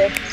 this.